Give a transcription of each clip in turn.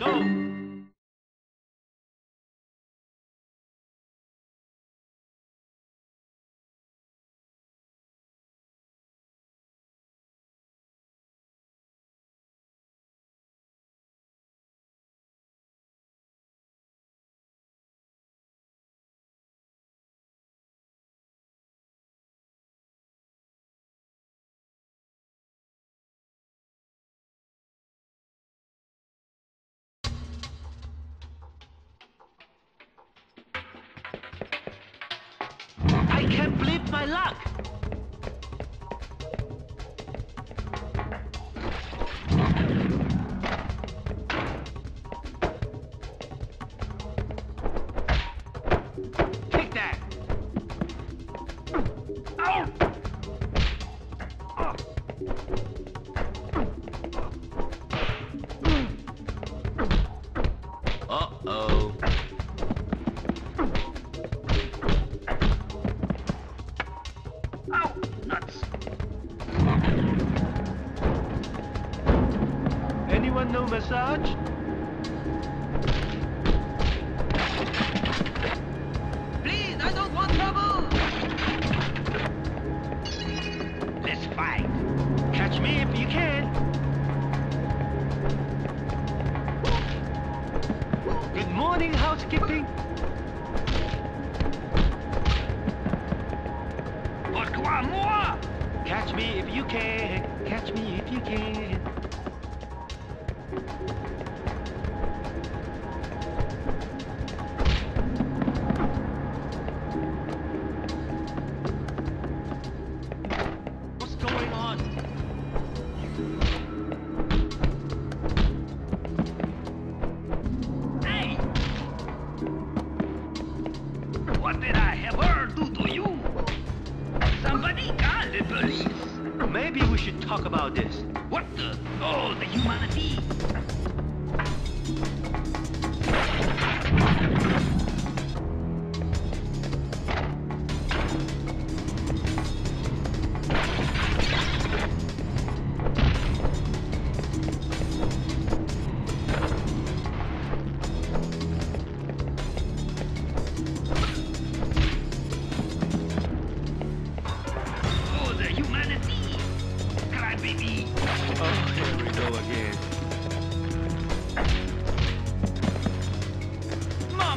go. Can't my luck. Take that. Uh-oh. If you can. Good morning, housekeeping. What did I ever do to you? Somebody call the police. Maybe we should talk about this. What the? Oh, the humanity.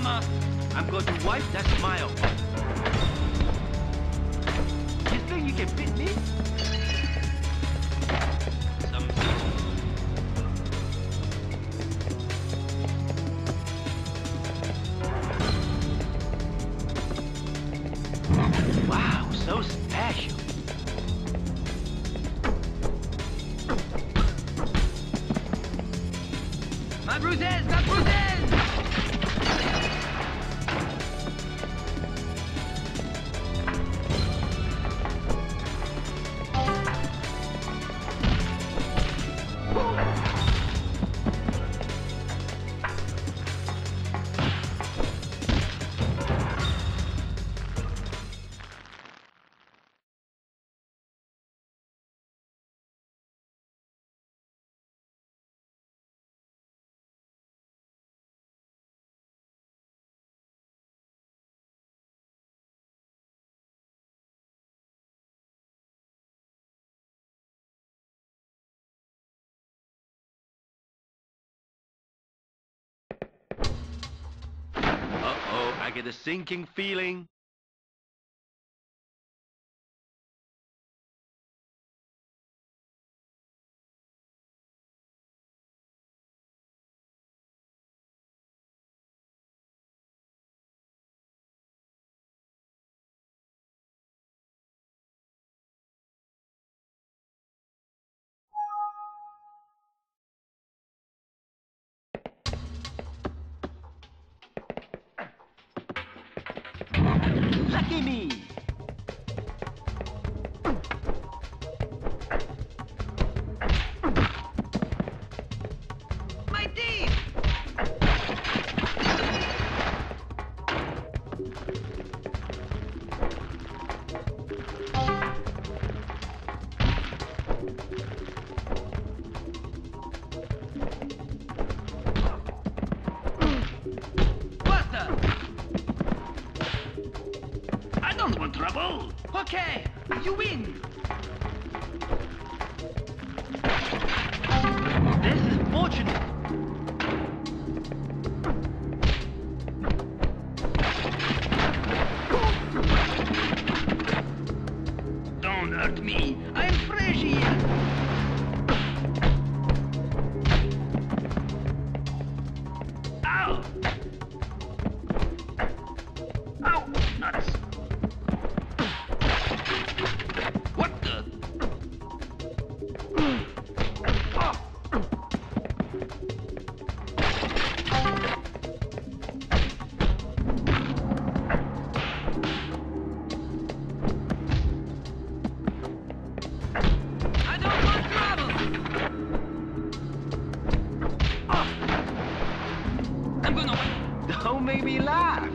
Mama. I'm going to wipe that smile. You think you can beat me? I get a sinking feeling. Lucky me! Win. Me laugh.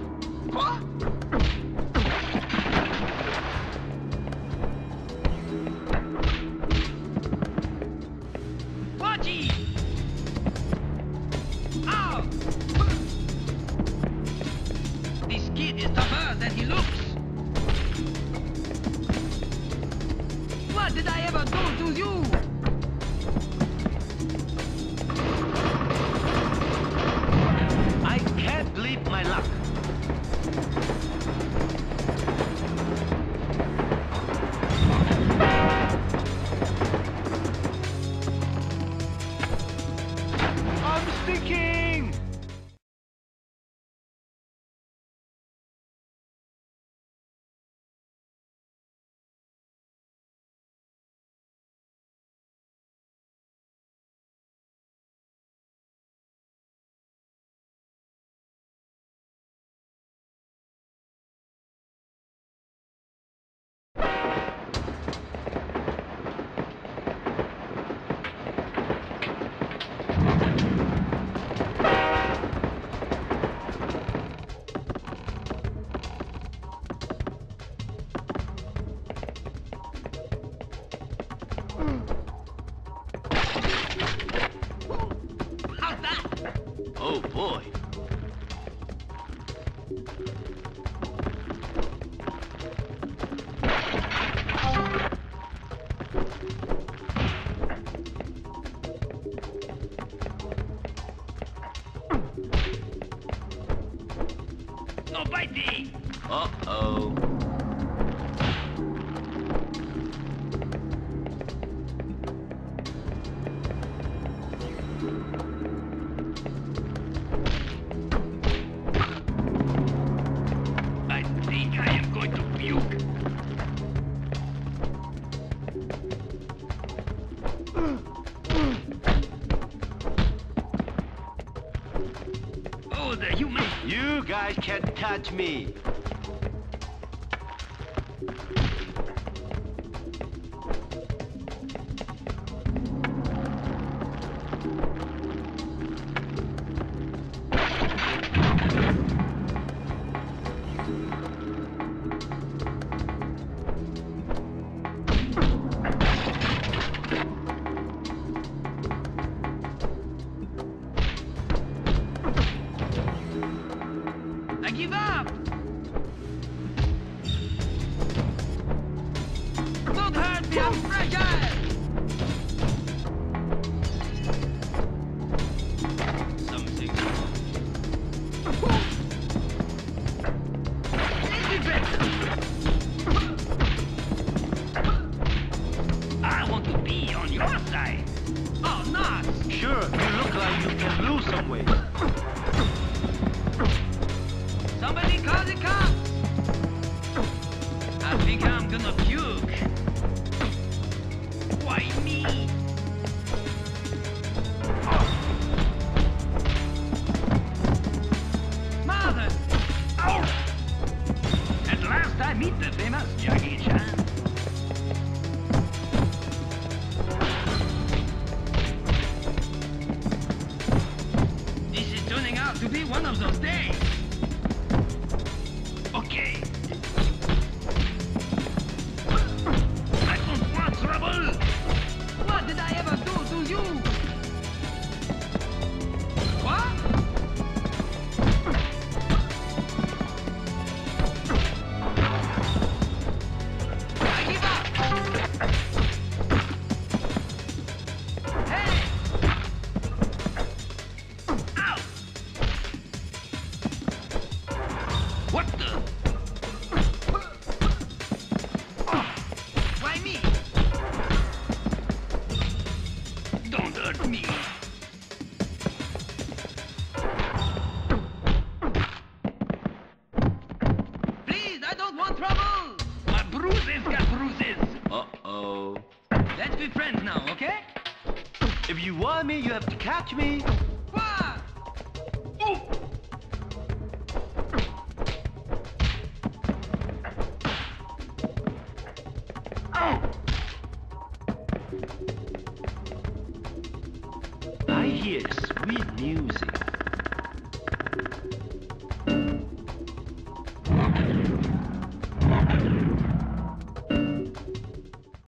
This kid is tougher than he looks. What did I ever do to you? Uh-oh. I think I am going to puke. Oh, the human. You guys can't touch me. Thank you. I want to be on your side. Oh, nice. Sure, you look like you can lose some weight. Somebody call the cops. I think I'm gonna puke. Why me? Be one of those days. Please, I don't want trouble. My bruises got bruises. Uh-oh. Let's be friends now, okay? If you want me, you have to catch me. Music.